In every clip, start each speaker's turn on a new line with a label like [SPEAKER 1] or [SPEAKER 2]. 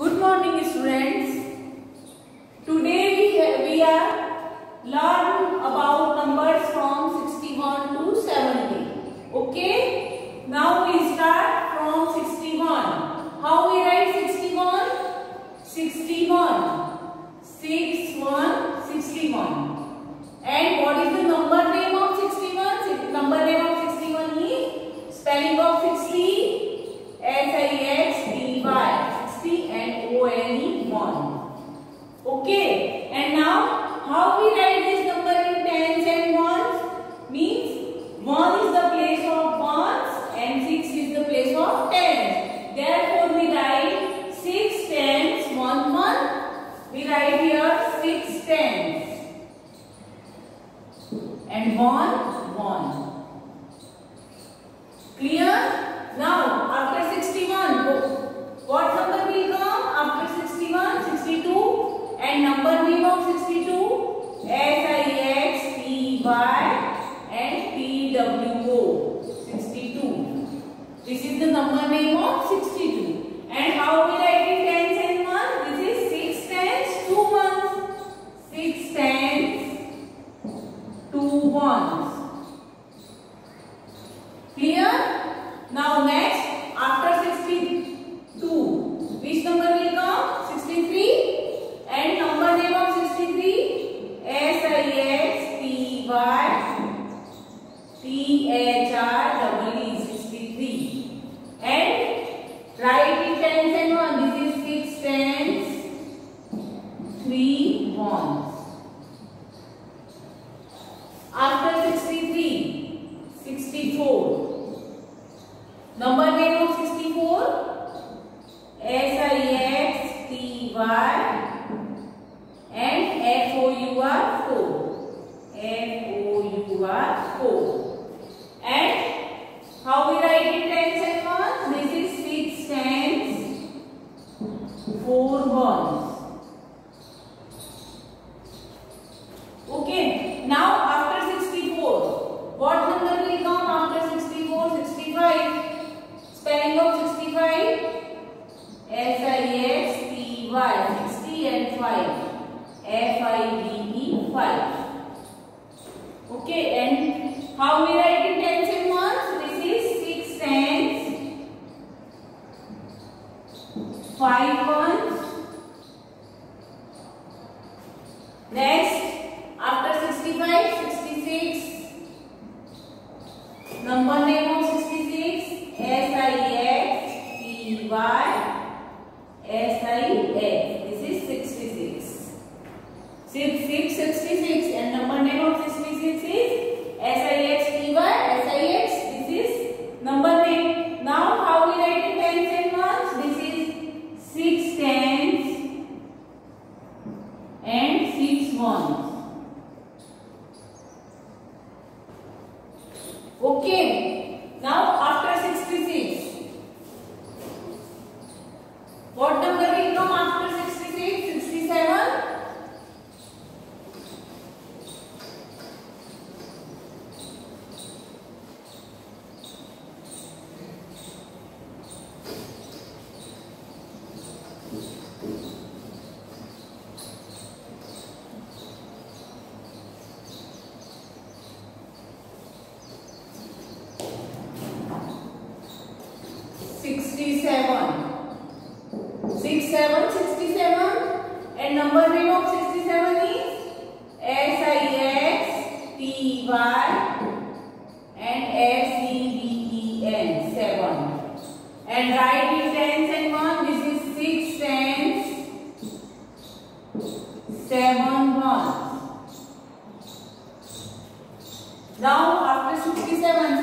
[SPEAKER 1] Good morning students. Today we, we are learn about numbers from 61 to 70. Okay. Now we start from 61. How we write 61? 61. 6, 1, 61. And what is the number name of 61? Six- Number name of 61 is spelling of 60 S-I-X-T-Y 60 and O-N-E 1. Okay. And now how we write this number in tens and ones? Means 1 is the place of ones and 6 is the place of tens. Therefore we write 6 tens 1 1. We write here 6 tens and 1 1. Clear? Now, after 61, wh- what number will come? After 61, 62 and number name of 62? S-I-X-T-Y and T-W-O. 62. This is the number name of 62. And how we write in tens and ones? This is 6 tens, 2 ones. 6 tens, 2 ones. Clear? Now next, 5. 60 and 5. F-I-V-E 5. Okay and how we write in tens and ones? This is 6 tens, 5 ones. Next after 65 Okay. Now 67 67 67 and number name of 67 is S I X T Y and S E V E N 7 and write in tens and 1 this is 6 tens 7 1 now after 67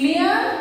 [SPEAKER 1] clear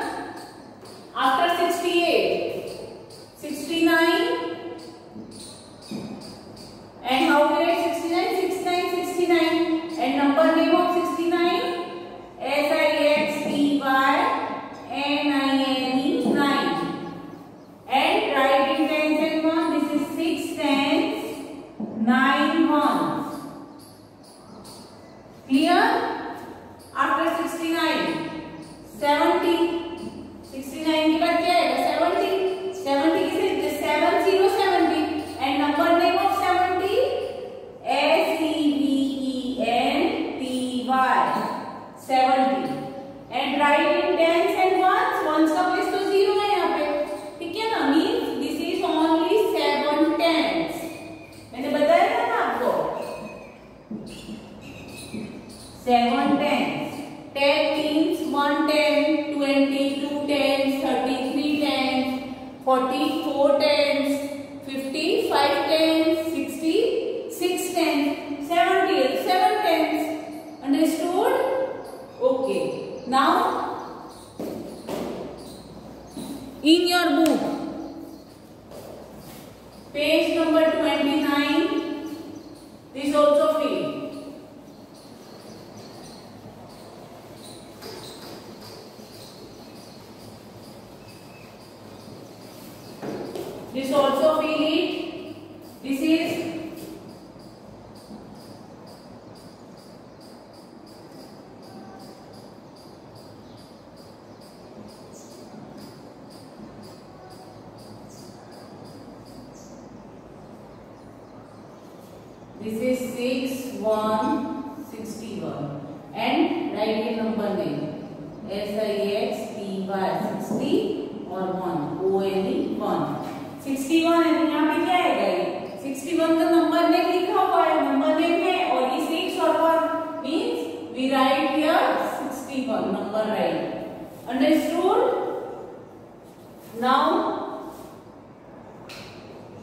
[SPEAKER 1] This is 6, 1, 61. And write the number name. S-I-X-T-Y 60 or 1. O-N-E 1. 61 and यहाँ पे क्या आएगा ये? 61 का number name लिखा हुआ है number name है और ये 6 और 1 means we write here 61 number right. Understood? Now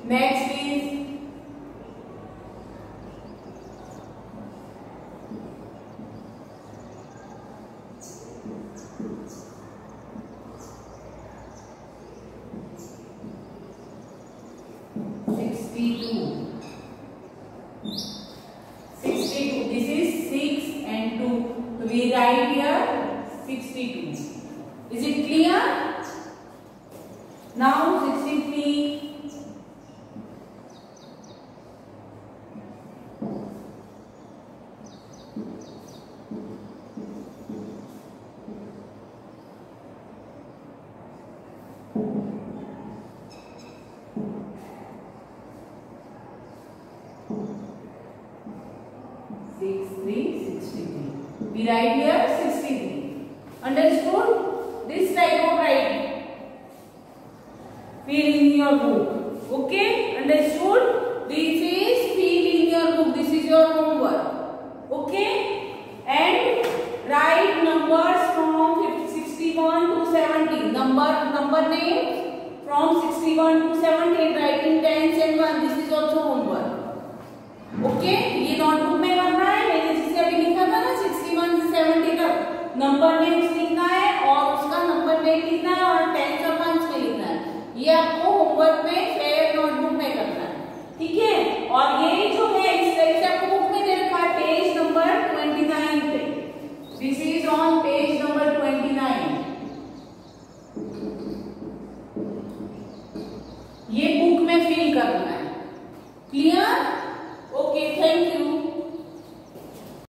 [SPEAKER 1] next is Now 63 63 63 we write here. place